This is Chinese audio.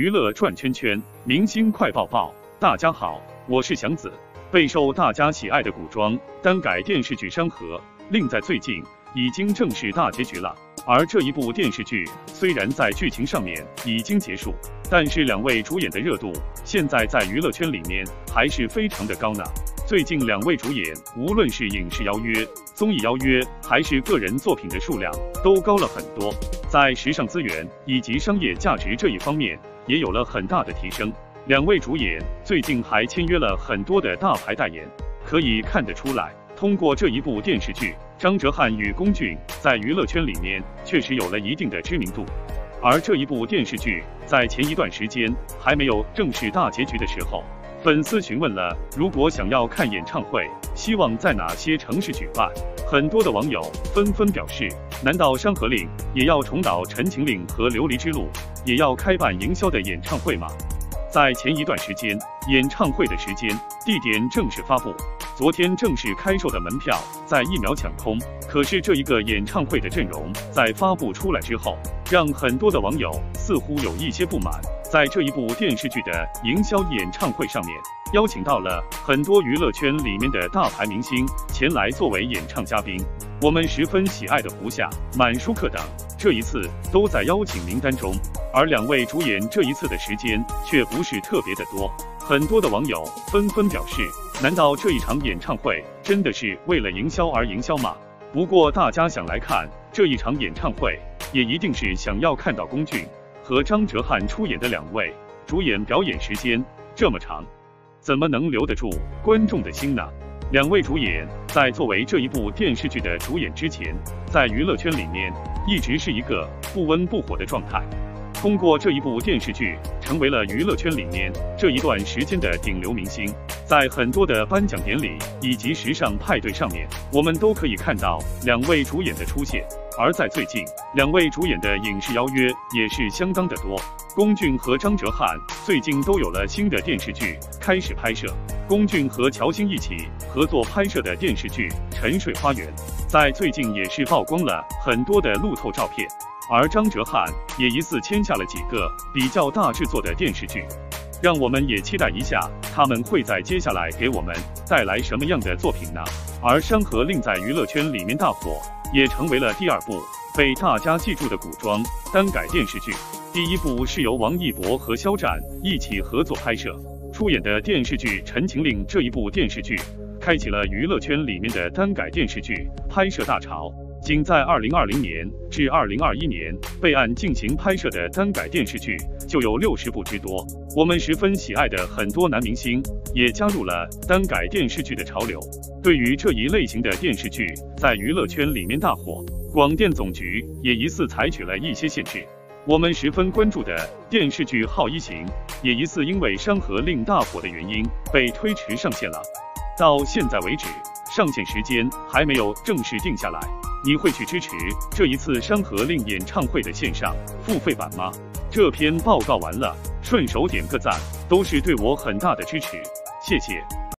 娱乐转圈圈，明星快报报。大家好，我是祥子。备受大家喜爱的古装单改电视剧《山河令》在最近已经正式大结局了。而这一部电视剧虽然在剧情上面已经结束，但是两位主演的热度现在在娱乐圈里面还是非常的高呢。最近两位主演，无论是影视邀约、综艺邀约，还是个人作品的数量，都高了很多，在时尚资源以及商业价值这一方面，也有了很大的提升。两位主演最近还签约了很多的大牌代言，可以看得出来，通过这一部电视剧，张哲瀚与龚俊在娱乐圈里面确实有了一定的知名度。而这一部电视剧在前一段时间还没有正式大结局的时候。粉丝询问了，如果想要看演唱会，希望在哪些城市举办？很多的网友纷纷表示，难道《山河令》也要重蹈《陈情令》和《琉璃之路》，也要开办营销的演唱会吗？在前一段时间，演唱会的时间、地点正式发布。昨天正式开售的门票在一秒抢空。可是这一个演唱会的阵容在发布出来之后，让很多的网友似乎有一些不满。在这一部电视剧的营销演唱会上面，邀请到了很多娱乐圈里面的大牌明星前来作为演唱嘉宾。我们十分喜爱的胡夏、满舒克等，这一次都在邀请名单中。而两位主演这一次的时间却不是特别的多。很多的网友纷纷表示：难道这一场演唱会真的是为了营销而营销吗？不过大家想来看这一场演唱会，也一定是想要看到龚俊。和张哲瀚出演的两位主演表演时间这么长，怎么能留得住观众的心呢？两位主演在作为这一部电视剧的主演之前，在娱乐圈里面一直是一个不温不火的状态。通过这一部电视剧，成为了娱乐圈里面这一段时间的顶流明星。在很多的颁奖典礼以及时尚派对上面，我们都可以看到两位主演的出现。而在最近，两位主演的影视邀约也是相当的多。龚俊和张哲瀚最近都有了新的电视剧开始拍摄。龚俊和乔欣一起合作拍摄的电视剧《沉睡花园》，在最近也是曝光了很多的路透照片。而张哲瀚也疑似签下了几个比较大制作的电视剧，让我们也期待一下他们会在接下来给我们带来什么样的作品呢？而《山河令》在娱乐圈里面大火。也成为了第二部被大家记住的古装单改电视剧。第一部是由王一博和肖战一起合作拍摄出演的电视剧《陈情令》。这一部电视剧开启了娱乐圈里面的单改电视剧拍摄大潮。仅在二零二零年至二零二一年，备案进行拍摄的单改电视剧就有六十部之多。我们十分喜爱的很多男明星也加入了单改电视剧的潮流。对于这一类型的电视剧在娱乐圈里面大火，广电总局也疑似采取了一些限制。我们十分关注的电视剧《好一行》也疑似因为《山河令》大火的原因被推迟上线了。到现在为止，上线时间还没有正式定下来。你会去支持这一次《山河令》演唱会的线上付费版吗？这篇报告完了，顺手点个赞，都是对我很大的支持，谢谢。